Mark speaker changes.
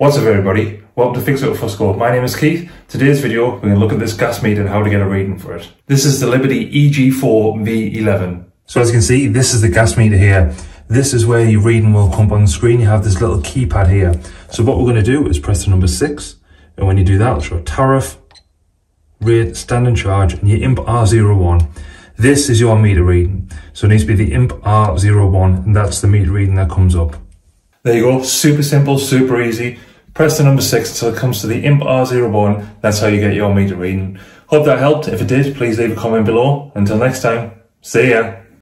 Speaker 1: What's up everybody? Welcome to Fix It with Fusco. My name is Keith. Today's video, we're going to look at this gas meter and how to get a reading for it. This is the Liberty EG4 V11. So as you can see, this is the gas meter here. This is where your reading will come up on the screen. You have this little keypad here. So what we're going to do is press the number six. And when you do that, it'll show tariff, rate, standing charge, and your IMP R01. This is your meter reading. So it needs to be the IMP R01, and that's the meter reading that comes up. There you go, super simple, super easy. Press the number six until it comes to the IMP R01. That's how you get your meter reading. Hope that helped. If it did, please leave a comment below. Until next time, see ya.